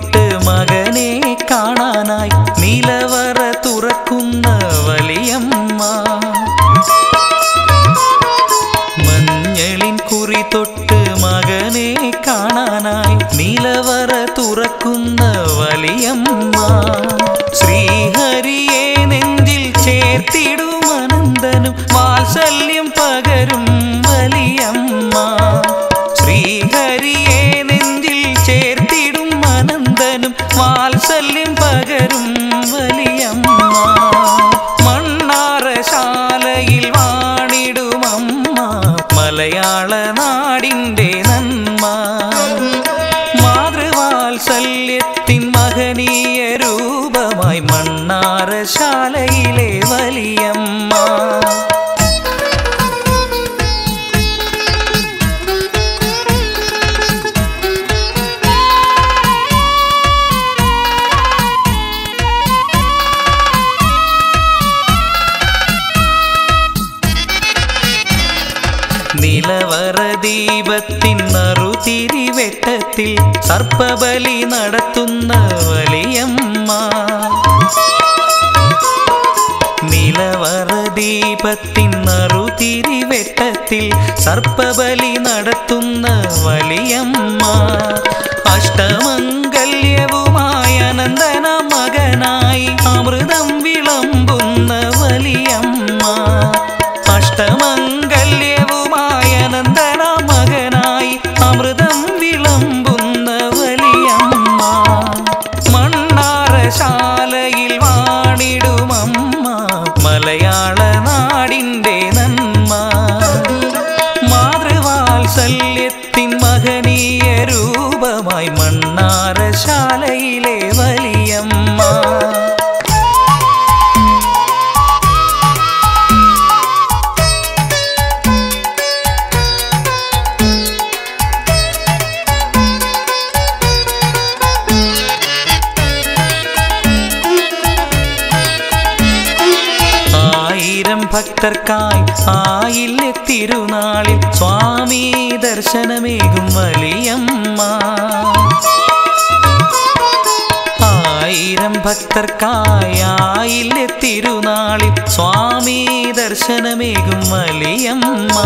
வீட்டு மகனே காணானாய். நிலவ നീളത്തിൻ തിരിവെട്ടത്തിൽ സർപ്പബലി നടത്തുന്ന വലിയമ്മ. നിലവറ ദീപത്തിൻ നറുതിരിവെട്ടത്തിൽ സർപ്പബലി നടത്തുന്ന വലിയമ്മ. അഷ്ടമംഗ ഭക്തർക്കായി ആയില്ലെ തിരുനാളിൽ സ്വാമി ദർശനമേകും വലിയമ്മ. ആയിരം ഭക്തർക്കായി ആയില്ലെ തിരുനാളിൽ സ്വാമി ദർശനമേകും വലിയമ്മ.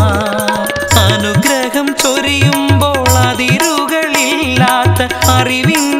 അനുഗ്രഹം ചൊരിയുമ്പോൾ അതിരുകളില്ലാത്ത അറിവിൻ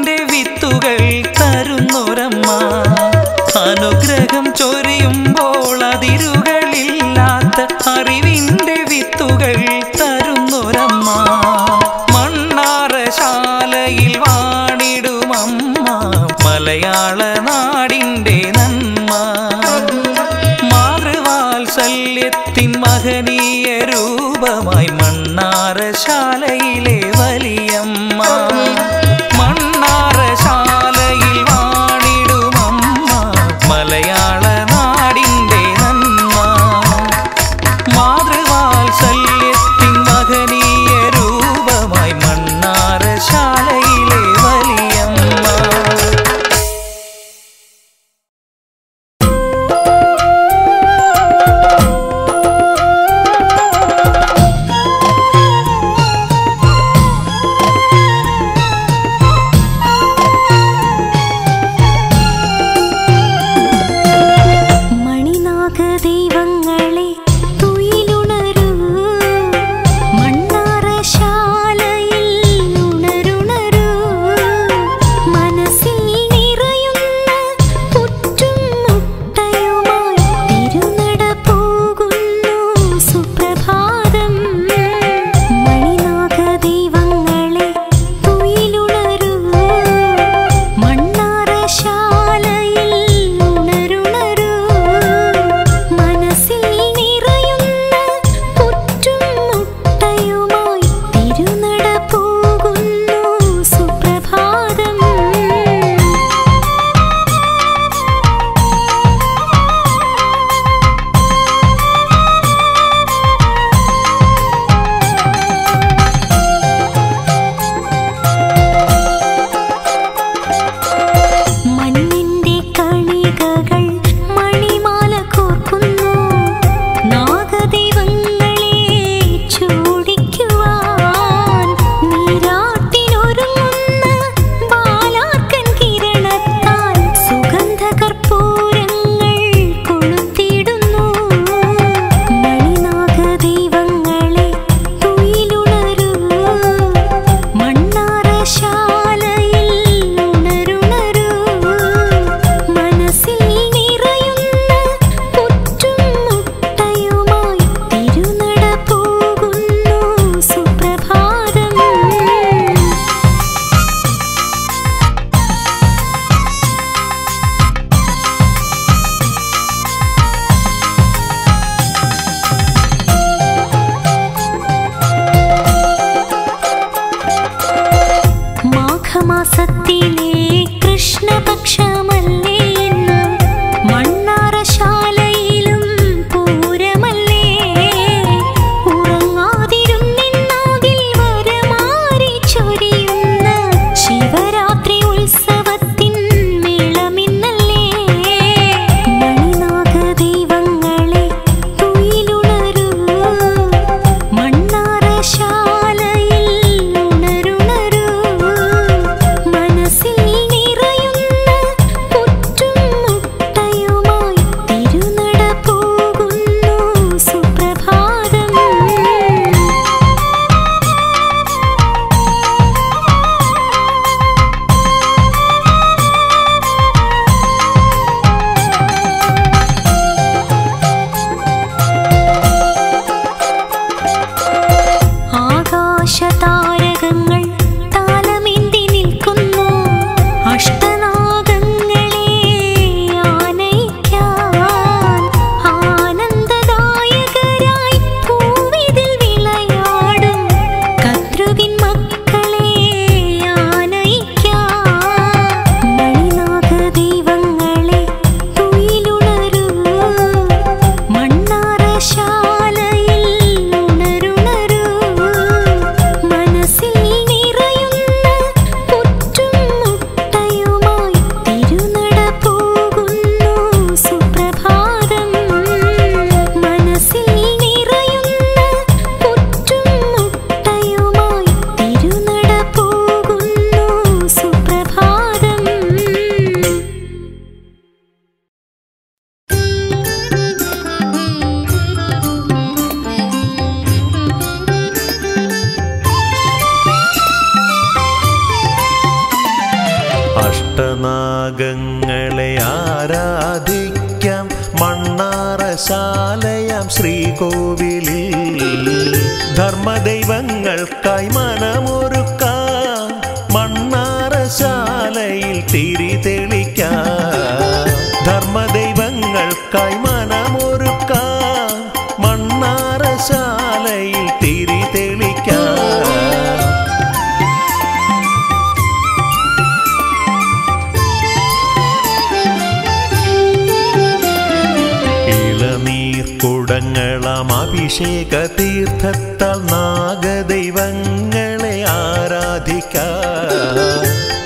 ഇളനീർക്കുടങ്ങളം അഭിഷേക തീർത്ഥത്താൽ നാഗദൈവങ്ങളെ ആരാധിക്കാം.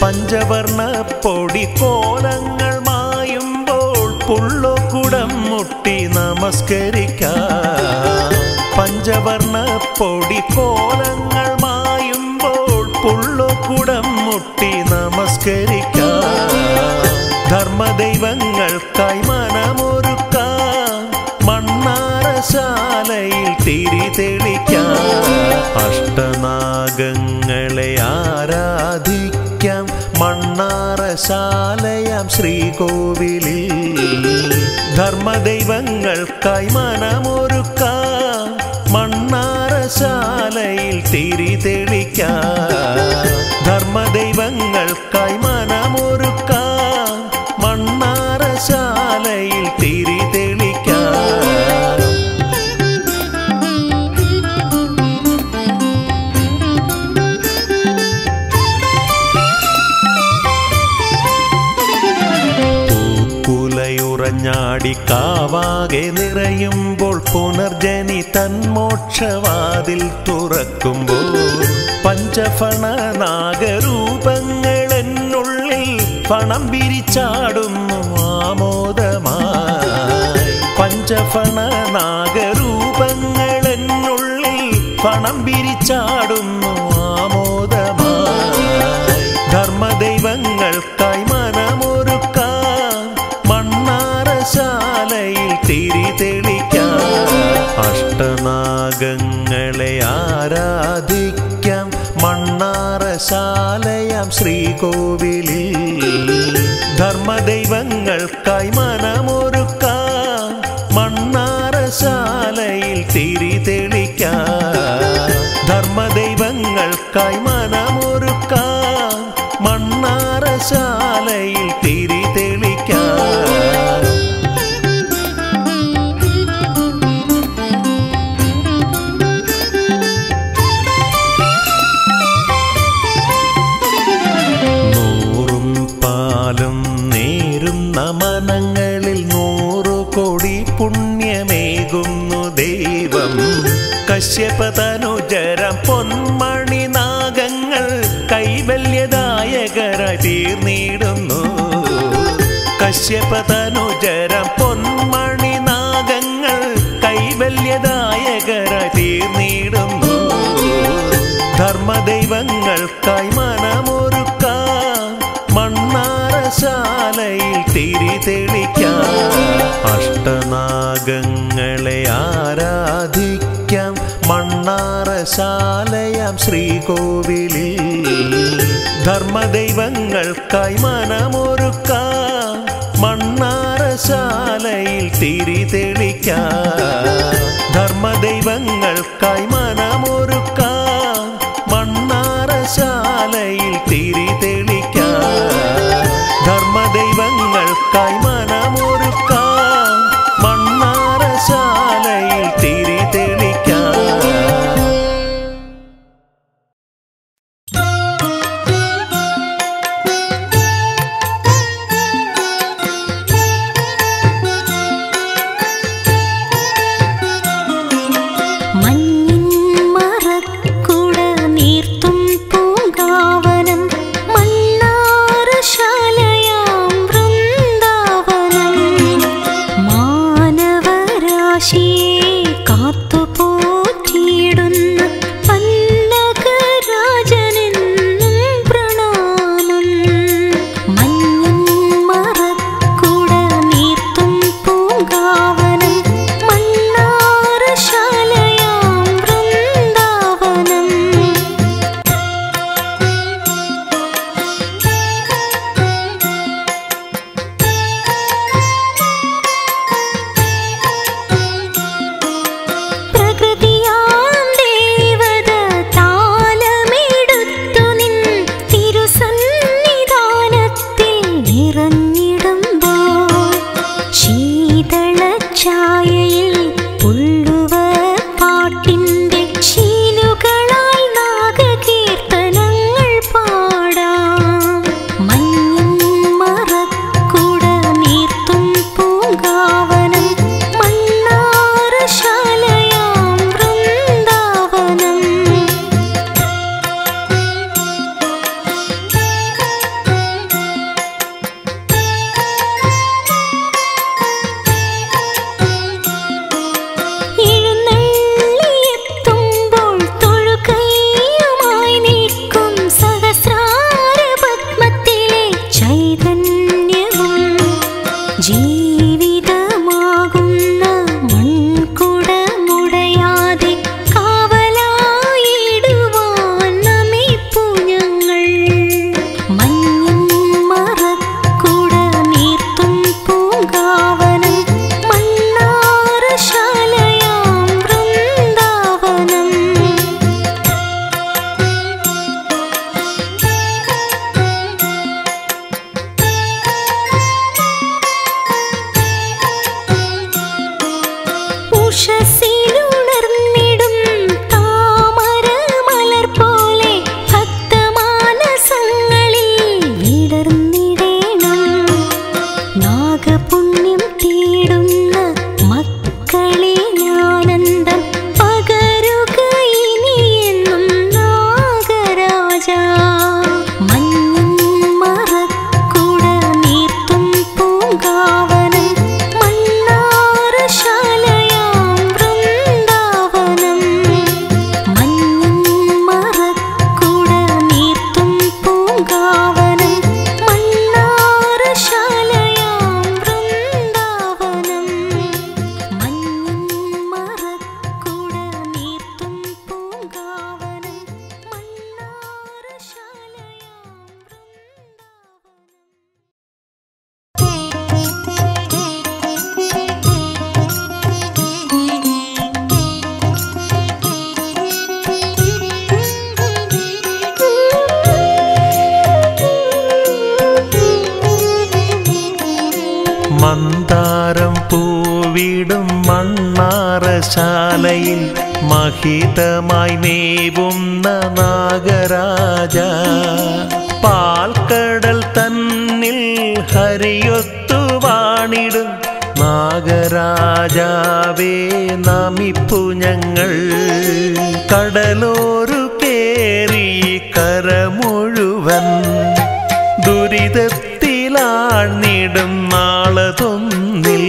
പഞ്ചവർണ പൊടി കോലങ്ങൾ മായുമ്പോൾ പുള്ളോക്കുടം മുട്ടി നമസ്കരിക്കാം. പഞ്ചവർണ പൊടി കോലങ്ങൾ മായുമ്പോൾ പുള്ളോക്കുടം മുട്ടി തിരി തെളിക്കാം. അഷ്ടനാഗങ്ങളെ ആരാധിക്കാം. മണ്ണാറശാലയാം ശ്രീകോവിലിൽ. ധർമ്മദൈവങ്ങൾക്കായി മനമൊരുക്കാം. മണ്ണാറശാലയിൽ തിരി തെളിക്കാം. ധർമ്മദൈവങ്ങൾക്കായി കാവാകെ നിറയുമ്പോൾ പുനർജനി തന്മോക്ഷവാതിൽ തുറക്കുമ്പോൾ പഞ്ചഫണ നാഗരൂപങ്ങൾ എന്നുള്ളിൽ പണം പിരിച്ചാടുന്നു ആമോദമായി. പഞ്ചഫണ നാഗരൂപങ്ങൾ എന്നുള്ളിൽ പണം പിരിച്ചാടുന്നു മണ്ണാറശാലയാം ശ്രീകോവിലിൽ. ധർമ്മദൈവങ്ങൾക്കായി മനമൊരുക്കാം. മണ്ണാറശാലയിൽ തിരി തെളിക്കാം. ധർമ്മദൈവങ്ങൾക്കായി മനമൊരുക്കാം. മണ്ണാറശാലയിൽ കശ്യപതനുജരം പൊന്മണി നാഗങ്ങൾ കൈവല്യദായകര തീർന്നിടുന്നു. ധർമ്മദൈവങ്ങൾക്കായി മനമൊരുക്കാം. മണ്ണാറശാലയിൽ തിരി തെളിക്കാം. അഷ്ടനാഗങ്ങളെ ആരാധിക്കാം. മണ്ണാറശാലയാം ശ്രീകോവിലിൽ. ധർമ്മദൈവങ്ങൾക്കായി മനമൊരുക്കാം. മണ്ണാറശാലയിൽ തിരി തെളിക്കാം ധർമ്മദൈവങ്ങൾക്കായി മനമൊരുക്കാം മണ്ണാറശാലയിൽ തിരി മണ്ണാറശാലയിൽ മഹിതമായി മേവുന്ന നാഗരാജ. പാൽക്കടൽ തന്നിൽ ഹരിയൊത്തു വാണിടും നാഗരാജാവേ നമിപ്പു ഞങ്ങൾ. കടലോരു കേറി കര മുഴുവൻ ദുരിതത്തിലാഴ്ന്നിടും നാളതൊന്നിൽ.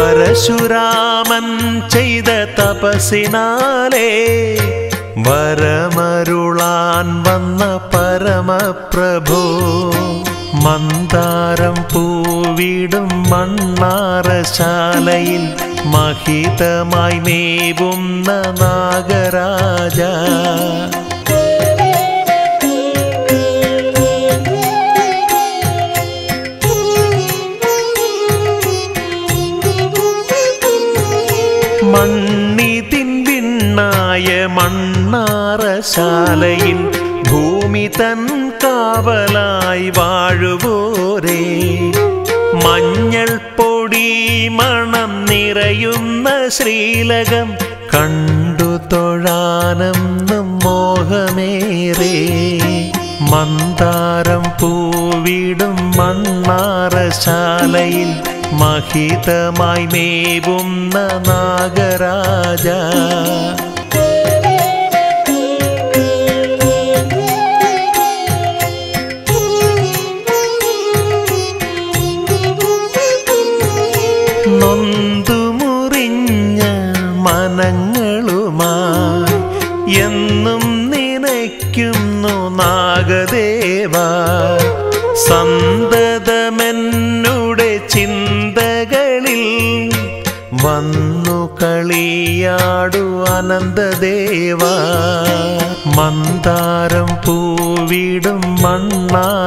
പരശുരാമൻ ചെയ്ത തപസിനാലേ വരമരുളാൻ വന്ന പരമപ്രഭു. മന്ദാരം പൂവിടും മണ്ണാറശാലയിൽ മഹിതമായി മേവുന്ന നാഗരാജ. മണ്ണാറശാലയിൽ ഭൂമി തൻ കാവലായി വാഴുവോരേ. മഞ്ഞൾ പൊടി മണം നിറയുന്ന ശ്രീലകം കണ്ടു തൊഴാനെന്നും മോഹമേറേ. മന്ദാരം പൂവിടും മണ്ണാറശാലയിൽ മഹിതമായി മേവുന്ന നാഗരാജ. വന്നു കളിയാടു അനന്തദേവ. മന്ദാരം പൂവിടും മണ്ണാറശാലയിൽ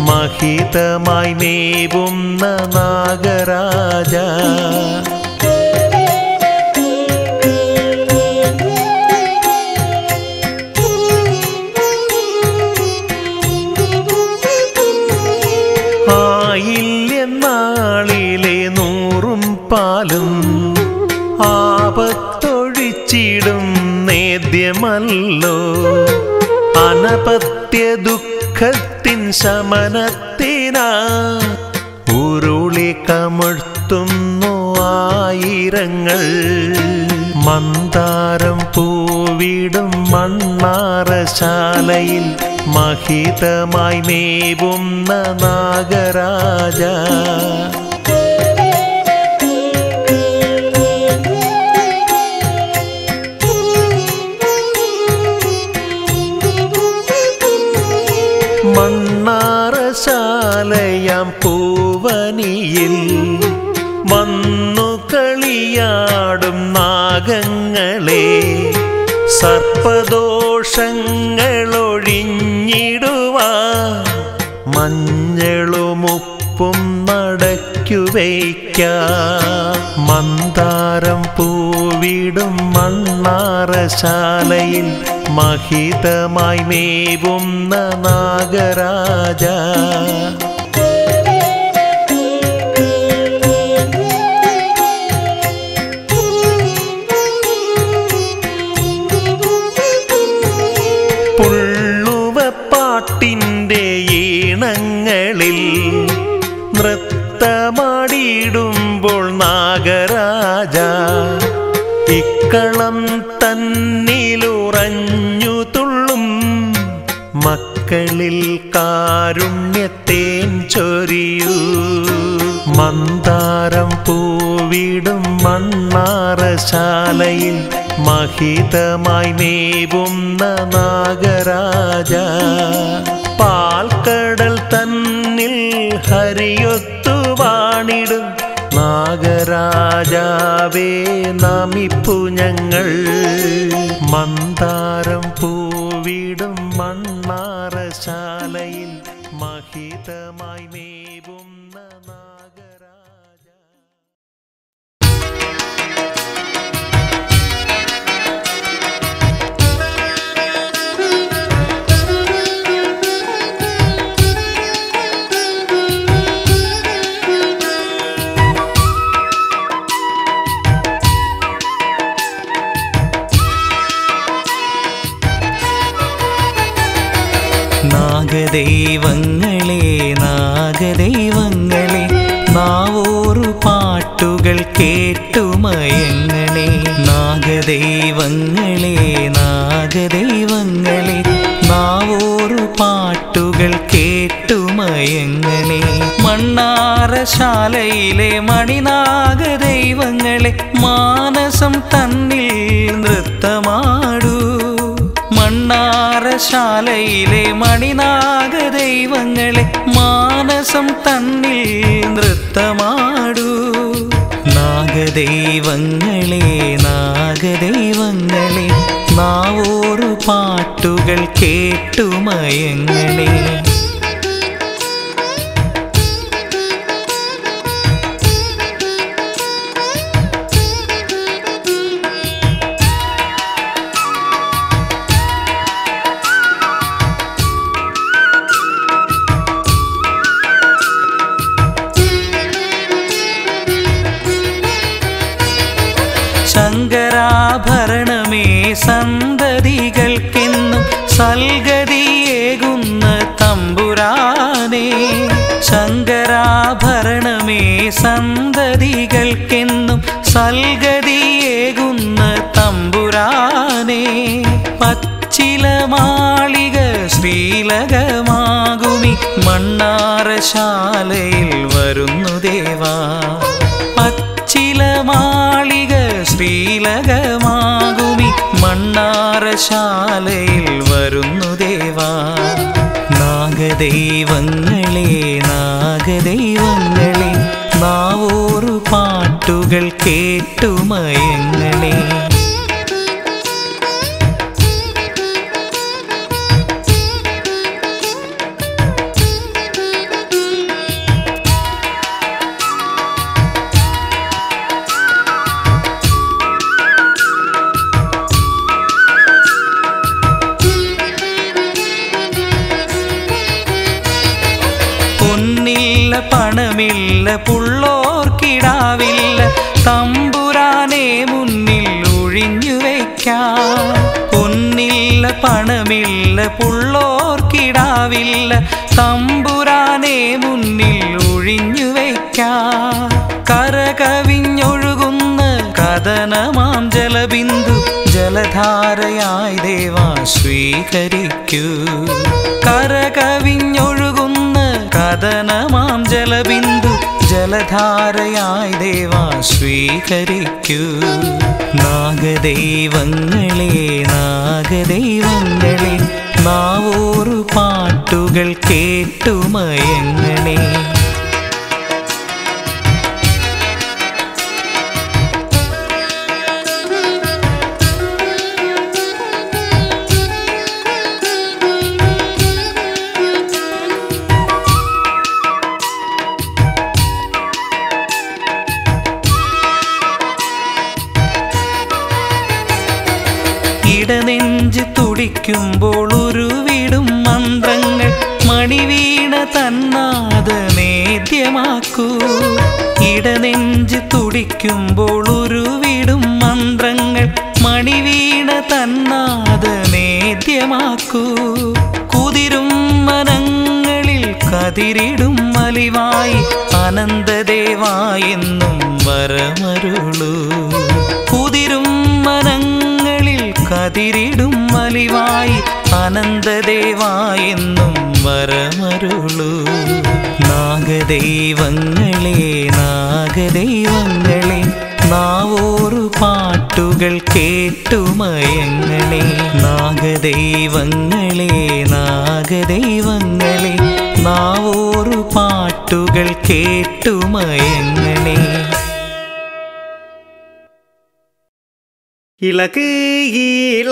മഹിതമായി നേവുന്ന നാഗരാജ. ദുഃഖത്തിൻ ശമനത്തിനാ ഉരുളി കമിഴ്ത്തുന്നു ആയിരങ്ങൾ. മന്ദാരം പൂവിടും മണ്ണാറശാലയിൽ മഹിതമായി മേവുന്ന നാഗരാജ. സർപ്പദോഷങ്ങളൊഴിഞ്ഞിടുവാ. മഞ്ഞളുമുപ്പും നടയ്ക്കു വയ്ക്കാം മന്ദാരം പൂവിടും മണ്ണാറശാലയിൽ മഹിതമായി മേവുന്ന നാഗരാജ. മന്ദാരം പൂവിടും മണ്ണാറശാലയിൽ മഹിതമായി മേവുന്ന നാഗരാജ. പാൽക്കടൽ തന്നിൽ ഹരിയൊത്തു വാണിടും നാഗരാജാവേ നമിപ്പു ഞങ്ങൾ. മന്ദാരം പൂവിടും മണ്ണാറശാലയിൽ മഹിതമായി നാഗദൈവങ്ങളെ നാഗദൈവങ്ങളെ നാവോറു പാട്ടുകൾ കേട്ടുമയങ്ങളെ നാഗദൈവങ്ങളെ നാഗദൈവങ്ങളെ നാവോറു പാട്ടുകൾ കേട്ടുമയങ്ങളെ മണ്ണാറശാലയിലെ മണിനാഗദൈവങ്ങളെ മാനസം തന്നിൽ നൃത്തമാടൂ മണിനാഗ ദൈവങ്ങളെ മാനസം തന്നിൽ നൃത്തമാടൂ. നാഗദൈവങ്ങളെ നാഗദൈവങ്ങളെ നാവോറു പാട്ടുകൾ കേട്ടുമയങ്ങളെ മണ്ണാറശാലയിൽ വരുന്നു ദേവാ. പച്ചില മാളിക ശ്രീലകമാകുമി. മണ്ണാറശാലയിൽ വരുന്നു ദേവാ. നാഗദൈവങ്ങളെ നാഗദൈവങ്ങളെ നാവോറു പാട്ടുകൾ കേട്ടുമയങ്ങളെ ബിന്ദു ജലധാരയായി ദേവ സ്വീകരിക്കൂ. കരകവിഞ്ഞൊഴുകുന്ന കഥനമാം ജലബിന്ദു ജലധാരയായി ദേവ സ്വീകരിക്കൂ. നാഗദൈവങ്ങളെ നാഗദൈവങ്ങളെ നാവോറു പാട്ടുകൾ കേട്ടുമയങ്ങളേ നാഗദേവായെന്നും വരമരുളൂ. നാഗദൈവങ്ങളെ നാഗദൈവങ്ങളെ നാവോറു പാട്ടുകൾ കേട്ടുമയങ്ങളെ നാഗദൈവങ്ങളെ നാഗദൈവങ്ങളെ നാവോറു പാട്ടുകൾ കേട്ടുമയങ്ങളെ ഇളക് ഇളകിളക്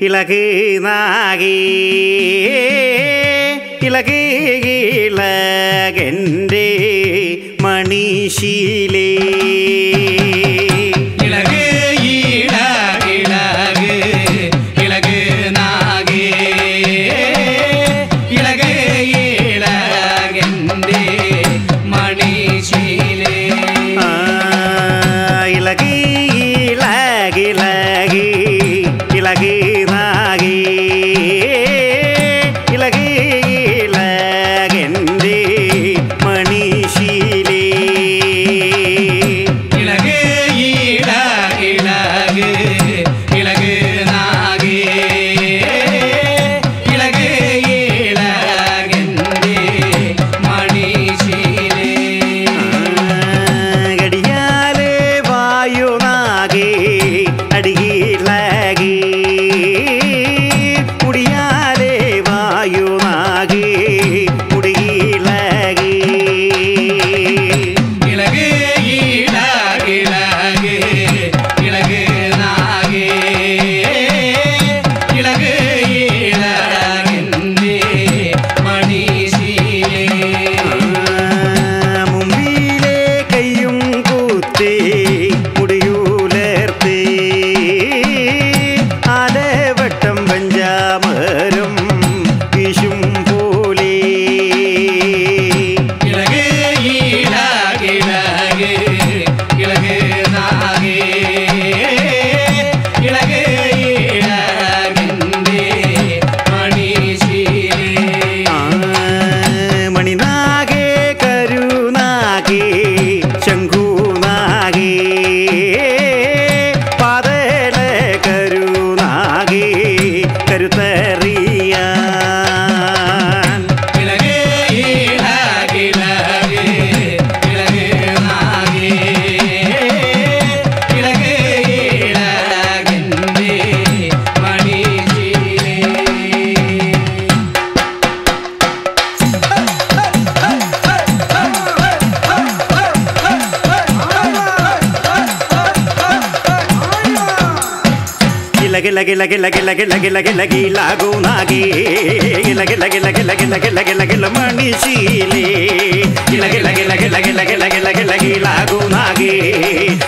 ഇളക് നാകി. ഇളക് ഇളകന്റെ മണിശീലേ. గిలగిలగిలగిలగిలగిలగిలగిలాగునాగి గిలగిలగిలగిలగిలగిలగిలగిల మనిషిలే గిలగిలగిలగిలగిలగిలగిలగిలగిలాగునాగి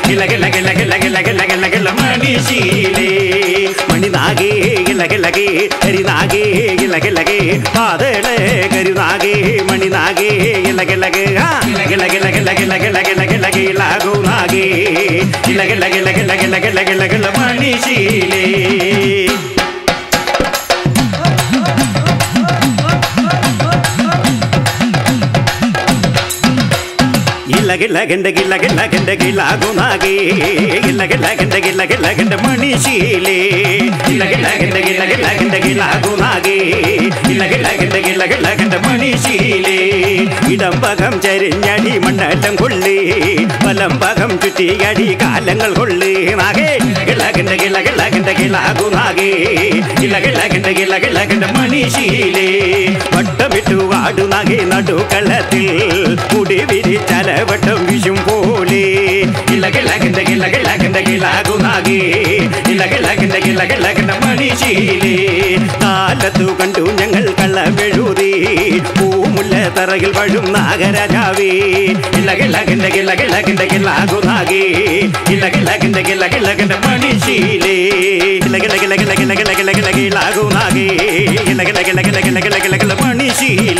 గిలగిలగిలగిలగిలగిలగిల మనిషిలే మణినాగే ಗಿಲಗಿಲಗಿ ಹರಿನಾಗಿ ಗಿಲಗಿಲಗಿ ಆದಳೆ ಗರಿನಾಗಿ ಮಣಿನಾಗಿ ಗಿಲಗಿಲಗಿ ಗಿಲಗಿಲಗಿಲಗಿಲಗಿಲಗಿಲಗಿಲಗಿ ಲಾಗುನಾಗಿ ಗಿಲಗಿಲಗಿಲಗಿಲಗಿಲಗಿಲಗಿಲಗಿಲ ಮಣಿಶೀಲೇ గిల్ల గెండ గిల్ల గెల్ల గెండ గిల్ల గుణాగి గిల్ల గెల్ల గెండ గిల్ల గెల్ల గెండ మణిశీలే గిల్ల గెల్ల గెండ గిల్ల గెల్ల గెండ గిల్ల గుణాగి గిల్ల గెల్ల గెండ గిల్ల గెల్ల గెండ മണിശീലേ ഇടംപകം ചരിഞ്ഞടി മണ്ണാട്ടം കൊള്ളി വലം പകം ചുറ്റിയടി കാലങ്ങൾ കൊള്ളി നാഗേ കിളകണ്ട കിളകിളകണ്ട കിളാകു നാഗേ കിളകിളകണ്ട കിളകിളകണ്ട മണിശീലേ കെട്ടുവാടു നകെ നടുക്കളത്തിൽ. മുടി വിരിച്ചലവട്ടം വിഷും പോലെ. ഇളകിളകിന്റെ കിളകിളകിന്റെ കിളാകു നകെ ഇളകിളകിന്റെ കിളകിളകിന്റെ മണിശീലേ. കാലത്തു കണ്ടു ഞങ്ങൾ കള്ളമെഴുതി. പൂമുല്ല തറകിൽ വഴും നാഗരാജാവേ. ഇളകിളകിന്റെ കിളകിളകിന്റെ കിളാകു നാകേ ഇളകിളകിന്റെ കിളകിളകിന്റെ മണിശീലേ. ഇളകിളകിളകിളകിളകിളകിളകിളാകു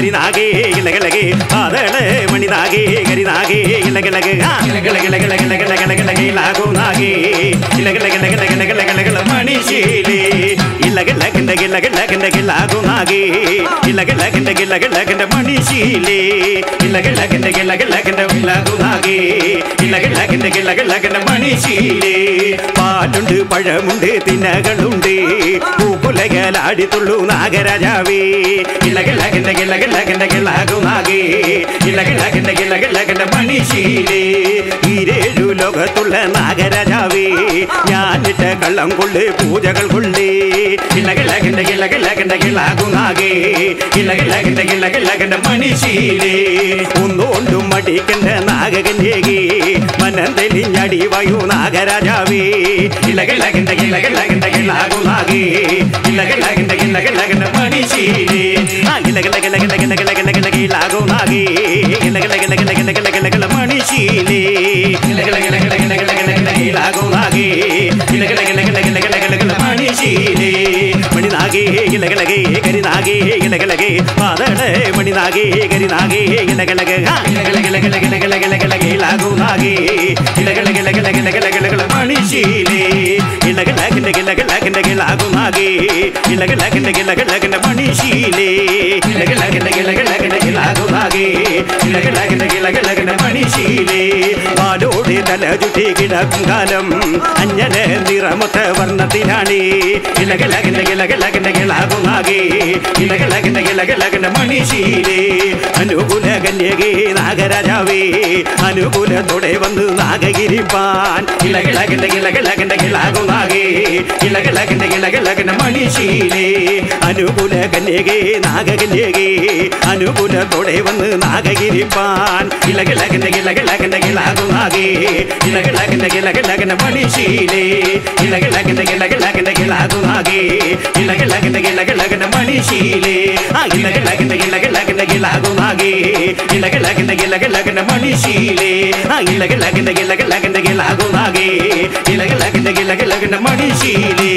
கரிநாகே இலகலகே ஆதள மணி நாகே கரிநாகே இலகலகே இலகலகலகலகலகலகலகே லாகோ நாகே இலகலகலகலகலகலகல மணிஷீலே இலகலகண்டகிலகலகண்டகிலாகோ நாகே இலகலகண்டகிலகலகண்ட மணிஷீலே இலகலகண்டகிலகலகண்ட விலாகோ நாகே മണിശീലേ പാലുണ്ട് പഴമുണ്ട് തിന്നകളുണ്ട് പൂക്കുലകലാടിത്തുള്ളൂ നാഗരാജാവേ ഇളകിളകിന്റെ കിളകിളകിന്റെ കിളാകുമാകേ ഇളകിളകിന്റെ കിളകിളകിന്റെ മണിശീലേ ഈരേഴു ലോകത്തുള്ള നാഗരാജാവേ ഞാനിട്ട കള്ളം കൊള്ളേ പൂജകൾ കൊള്ളേ ഇളകിളകിന്റെ കിളകിളകിന്റെ കിളാകുമാകേ ഇളകിളകിന്റെ കിളകിളകിന്റെ മണിശീലേ ഒന്നുകൊണ്ടും മടിക്കണ്ട നാഗകന്യകേ മനം തെളിഞ്ഞടി വയു നാഗരാജാവേ ഇലകിലകിണ്ട കിലകിലകിണ്ട കിലാകു നാഗേ ഇലകിലകിണ്ട കിലകിലകിണ്ട മണിശീലേ ആ ഇലകിലകിലകിലകിലകിലകില കിലാകു നാഗേ ഇലകിലകിലകിലകിലകിലകില മണിശീലേ ഇലകിലകിലകിലകിലകിലകില കിലാകു നാഗേ ರಾಗುನಾಗಿ ಗಿಡಗಳ ಗಿಡಗಳ ಗಿಡಗಳ ಗಿಡಗಳ ಮಣಿಶೀಲೆ ಗಿಡಗಳ ಗಿಡ ಗಿಡಗಳ ಗಿಡಗಳಾಗುನಾಗಿ ಗಿಡಗಳ ಗಿಡ ಗಿಡಗಳ ಗಿಡ ಮಣಿಶೀಲೆ ಗಿಡಗಳ ಗಿಡ ಗಿಡಗಳ ಗಿಡಗಳಾಗುನಾಗಿ ಗಿಡಗಳ ಗಿಡ ಗಿಡಗಳ ಗಿಡ ಮಣಿಶೀಲೆ തലചുറ്റി കിടക്കും കാലം. അഞ്ഞന് നിറമൊത്ത വർണത്തിനാണി ഇലകലകന്റെ ഇലകലകന്റെ കിളാകുമാകെ. ഇലകലകന്റെ ഇലകലകന്റെ മണിശീലേ. അനുകൂല കന്യകേ നാഗരാജാവേ. അനുകൂലത്തോടെ വന്ന് നാഗഗിരിപ്പാൻ ഇലകിളകന്റെ ഇലകിളകന്റെ കിളാകുമാകെ. ഇലകിളകന്റെ ഇലകിളകന്റെ മണിശീലേ. അനുകൂല കന്യകേ നാഗകന്യകേ. അനുകൂലത്തോടെ വന്ന് നാഗഗിരിപ്പാൻ ഇലകിളകന്റെ ഇലകിളകന്റെ കിളാകുമാകെ. ఇలగ లగన గిలగ లగన మనిషిలే ఇలగ లగన గిలగ లగన గిలాదు నాగే ఇలగ లగన గిలగ లగన మనిషిలే ఆ ఇలగ లగన గిలగ లగన గిలాదు నాగే ఇలగ లగన గిలగ లగన మనిషిలే ఆ ఇలగ లగన గిలగ లగన గిలాదు నాగే ఇలగ లగన గిలగ లగన మనిషిలే